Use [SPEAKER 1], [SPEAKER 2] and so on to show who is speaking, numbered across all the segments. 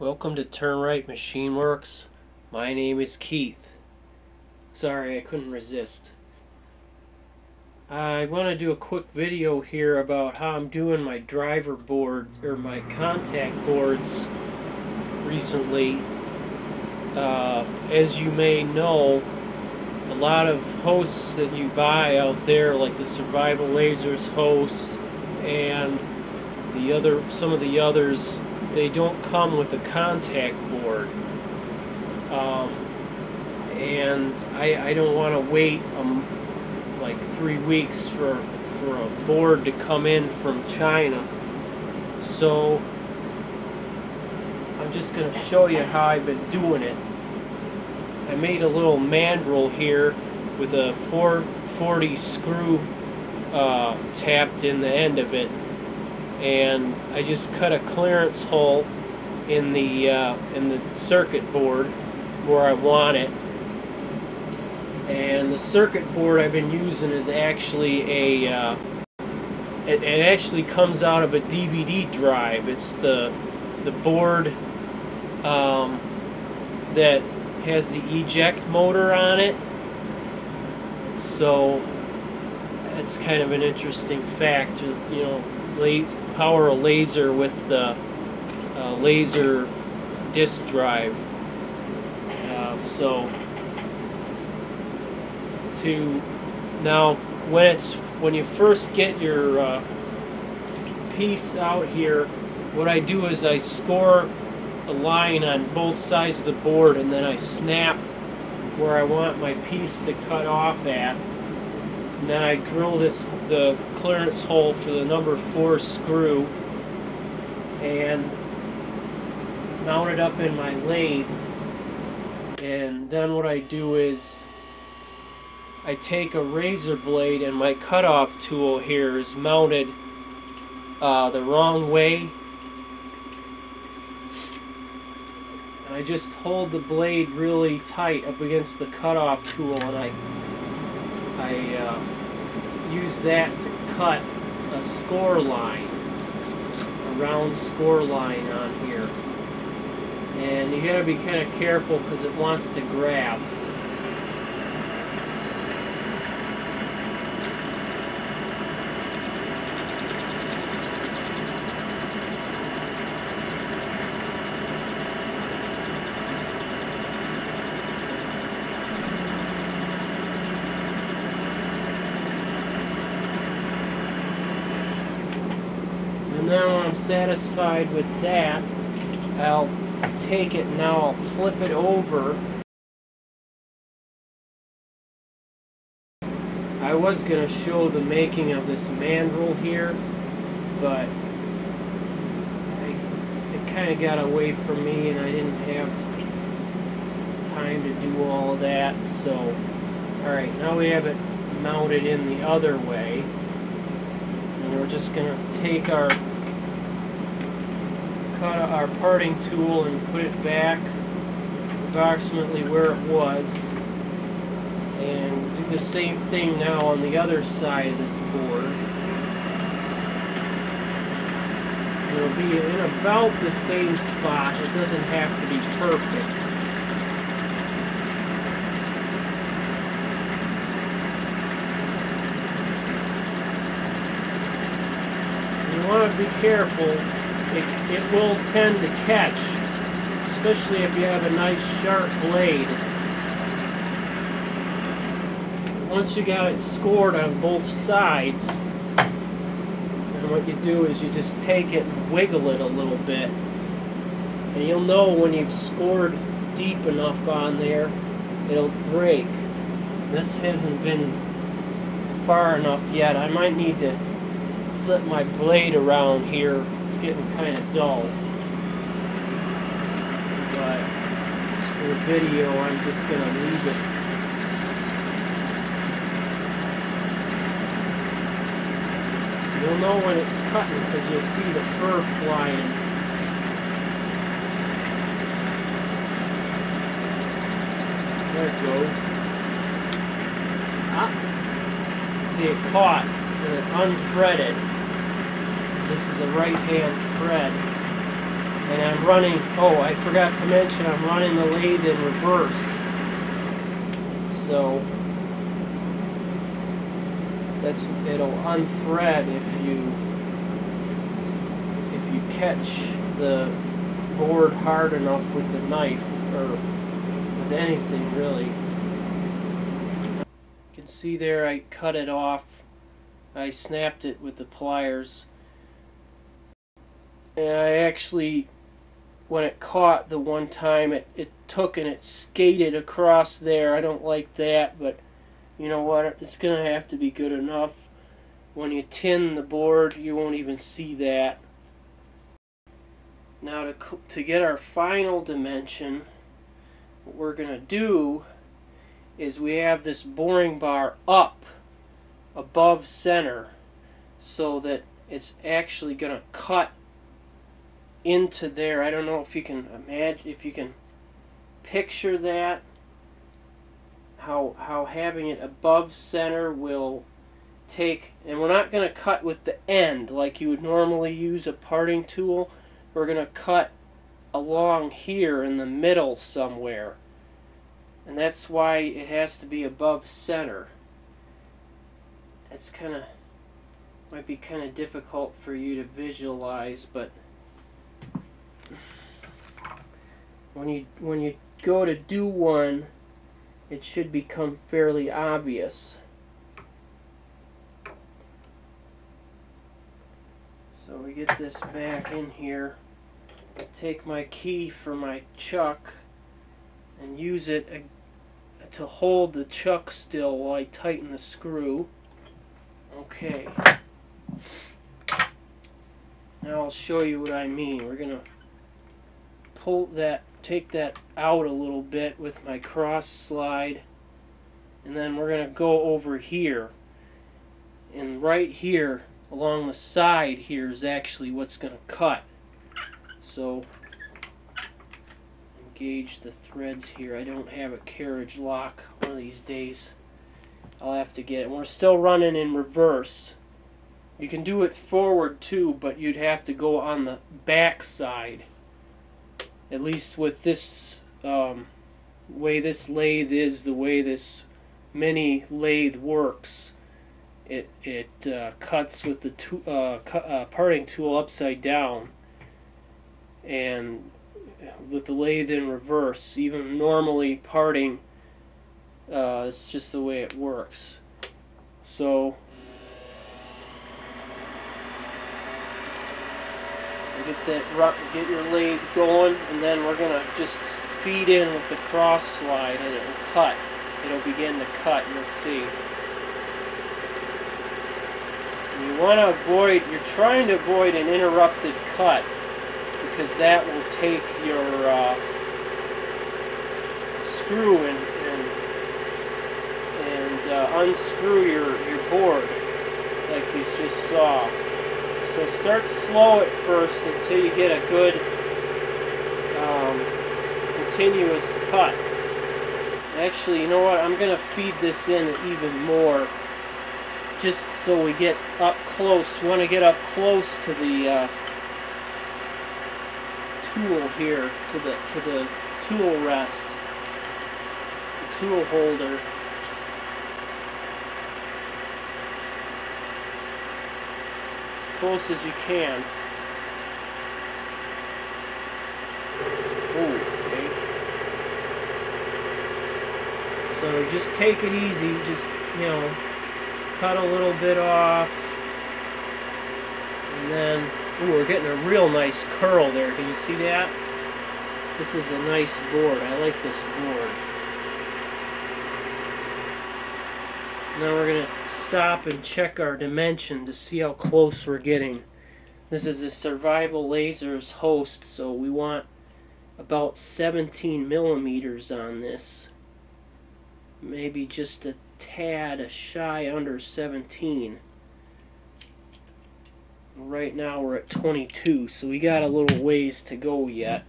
[SPEAKER 1] Welcome to Turn Right Machine Works. My name is Keith. Sorry, I couldn't resist. I want to do a quick video here about how I'm doing my driver board or my contact boards recently. Uh, as you may know, a lot of hosts that you buy out there, like the Survival Lasers host and the other, some of the others, they don't come with a contact board. Um, and I, I don't want to wait um, like three weeks for, for a board to come in from China. So I'm just going to show you how I've been doing it. I made a little mandrel here with a 440 screw uh, tapped in the end of it and I just cut a clearance hole in the uh, in the circuit board where I want it. And the circuit board I've been using is actually a uh, it, it actually comes out of a DVD drive. It's the the board um, that has the eject motor on it. So it's kind of an interesting fact you know power a laser with the uh, laser disk drive. Uh, so to now when it's when you first get your uh, piece out here what I do is I score a line on both sides of the board and then I snap where I want my piece to cut off at and then I drill this the clearance hole for the number four screw and mount it up in my lathe and then what I do is I take a razor blade and my cutoff tool here is mounted uh, the wrong way. And I just hold the blade really tight up against the cutoff tool and I I uh, use that to cut a score line a round score line on here. And you got to be kind of careful because it wants to grab now I'm satisfied with that, I'll take it now I'll flip it over. I was going to show the making of this mandrel here, but I, it kind of got away from me and I didn't have time to do all that. So, alright, now we have it mounted in the other way. And we're just going to take our our parting tool and put it back approximately where it was and do the same thing now on the other side of this board. It'll be in about the same spot it doesn't have to be perfect. You want to be careful it, it will tend to catch, especially if you have a nice sharp blade. Once you got it scored on both sides, and what you do is you just take it and wiggle it a little bit. And you'll know when you've scored deep enough on there, it'll break. This hasn't been far enough yet. I might need to flip my blade around here it's getting kind of dull. But for video, I'm just going to leave it. You'll know when it's cutting because you'll see the fur flying. There it goes. Ah! See it caught and it unthreaded this is a right hand thread And I'm running, oh, I forgot to mention I'm running the lathe in reverse. So that's it'll unthread if you if you catch the board hard enough with the knife or with anything really. You can see there I cut it off. I snapped it with the pliers. And I actually when it caught the one time it, it took and it skated across there. I don't like that, but you know what? It's going to have to be good enough. When you tin the board, you won't even see that. Now to, to get our final dimension, what we're going to do is we have this boring bar up above center so that it's actually going to cut into there. I don't know if you can imagine, if you can picture that, how, how having it above center will take, and we're not going to cut with the end like you would normally use a parting tool we're going to cut along here in the middle somewhere. And that's why it has to be above center. It's kind of, might be kind of difficult for you to visualize, but when you, when you go to do one, it should become fairly obvious. So we get this back in here take my key for my chuck and use it to hold the chuck still while I tighten the screw. Okay. Now I'll show you what I mean. We're going to pull that, take that out a little bit with my cross slide and then we're going to go over here and right here along the side here is actually what's going to cut. So engage the threads here. I don't have a carriage lock one of these days. I'll have to get it. We're still running in reverse. You can do it forward too, but you'd have to go on the back side. At least with this um, way this lathe is, the way this mini lathe works, it it uh, cuts with the uh, cu uh, parting tool upside down and with the lathe in reverse, even normally parting, uh, it's just the way it works. So get that get your lathe going, and then we're gonna just feed in with the cross slide, and it'll cut. It'll begin to cut. You'll see. You want to avoid. You're trying to avoid an interrupted cut because that will take your uh, screw and and, and uh, unscrew your, your board like you just saw. So start slow at first until you get a good um, continuous cut. Actually, you know what? I'm going to feed this in even more just so we get up close. We want to get up close to the uh, tool here to the to the tool rest, the tool holder. Close as you can. Ooh, okay. So just take it easy, just, you know, cut a little bit off, and then Ooh, we're getting a real nice curl there. Can you see that? This is a nice board. I like this board. Now we're going to stop and check our dimension to see how close we're getting. This is a Survival Lasers host, so we want about 17 millimeters on this. Maybe just a tad, a shy under 17 right now we're at 22 so we got a little ways to go yet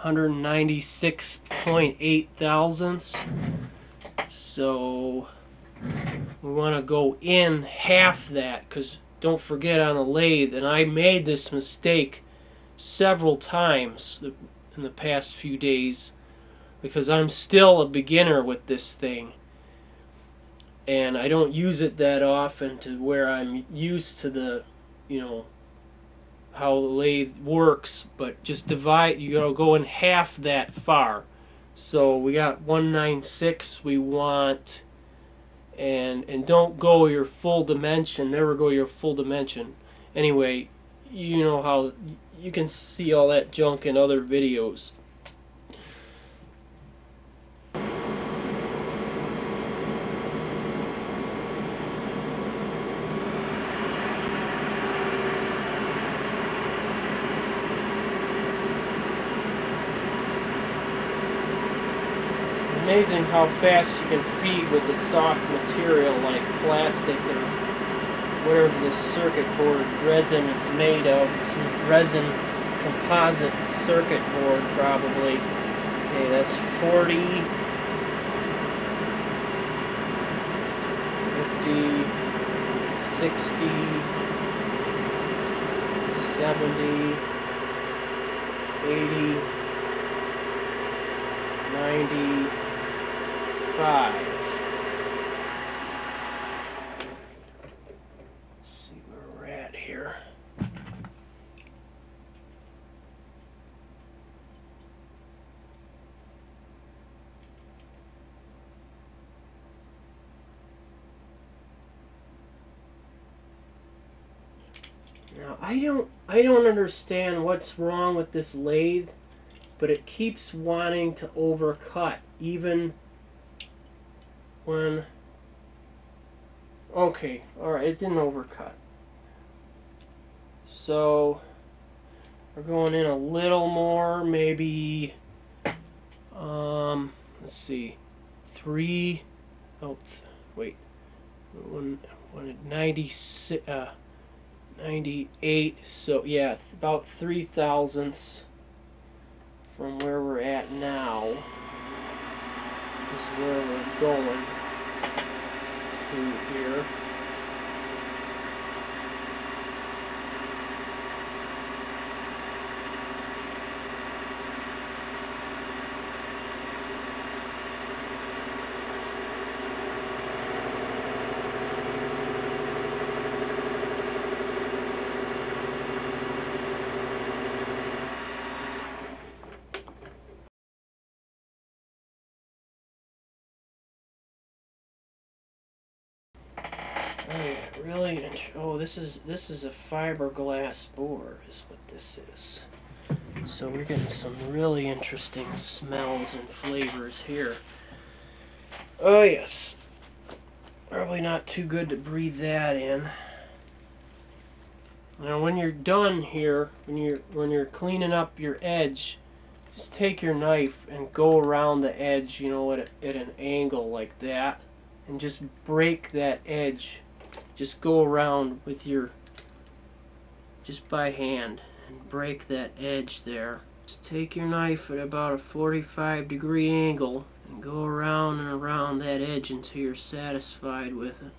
[SPEAKER 1] 196.8 thousandths so we want to go in half that because don't forget on the lathe and I made this mistake several times in the past few days because I'm still a beginner with this thing. And I don't use it that often to where I'm used to the you know how the lathe works but just divide you gotta go in half that far so we got 196 we want and and don't go your full dimension never go your full dimension. Anyway you know how you can see all that junk in other videos amazing how fast you can feed with the soft material like plastic or whatever the circuit board resin is made of. Some resin composite circuit board probably. Okay, that's 40, 50, 60, 70, 80, 90, five. See where we're at here. Now I don't I don't understand what's wrong with this lathe, but it keeps wanting to overcut even when okay alright it didn't overcut. So we're going in a little more maybe um let's see three oh wait one one 96 uh 98 so yeah about three thousandths from where we're at now is where we're going to here. Really oh this is this is a fiberglass board is what this is. So we're getting some really interesting smells and flavors here. Oh yes. Probably not too good to breathe that in. Now when you're done here when you're when you're cleaning up your edge just take your knife and go around the edge you know at, a, at an angle like that and just break that edge just go around with your just by hand and break that edge there. Just take your knife at about a 45 degree angle and go around and around that edge until you're satisfied with it.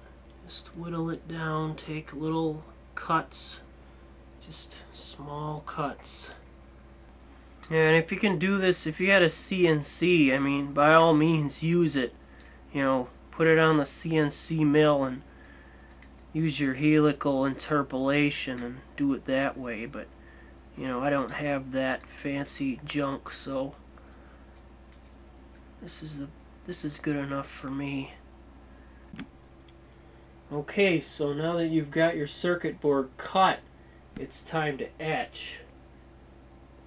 [SPEAKER 1] Just whittle it down take little cuts just small cuts. And if you can do this if you had a CNC I mean by all means use it. You know put it on the CNC mill and use your helical interpolation and do it that way but you know I don't have that fancy junk so this is this is good enough for me. Okay so now that you've got your circuit board cut it's time to etch.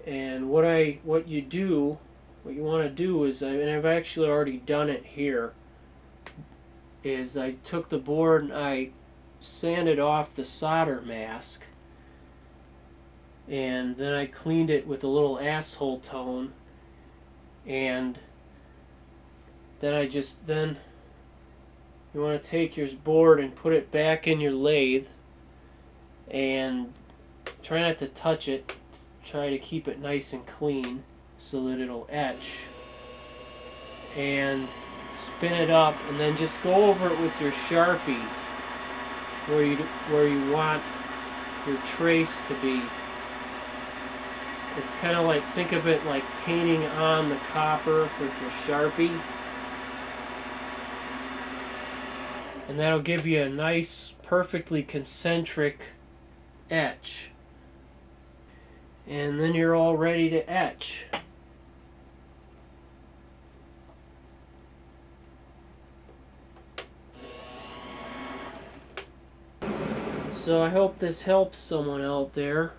[SPEAKER 1] And what I what you do what you want to do is and I've actually already done it here is I took the board and I sanded off the solder mask and then I cleaned it with a little asshole tone and then I just then you want to take your board and put it back in your lathe and try not to touch it try to keep it nice and clean so that it'll etch and spin it up and then just go over it with your sharpie where you where you want your trace to be It's kind of like, think of it like painting on the copper with your Sharpie. And that'll give you a nice, perfectly concentric etch. And then you're all ready to etch. So I hope this helps someone out there.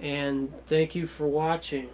[SPEAKER 1] And thank you for watching.